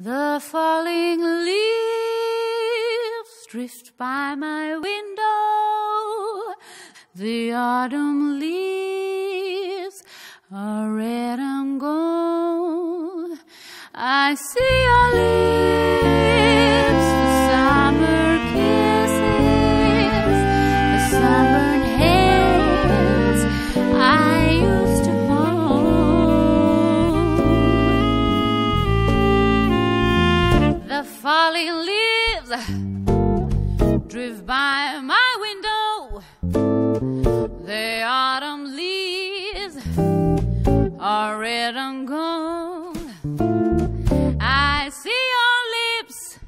The falling leaves drift by my window. The autumn leaves are red and gold. I see your lips, The falling leaves drift by my window. The autumn leaves are red and gold. I see your lips,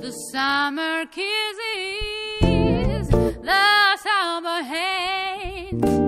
the summer kisses, the summer hands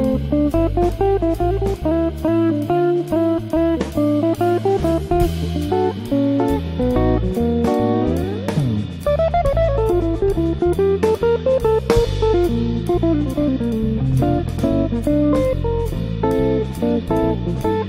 The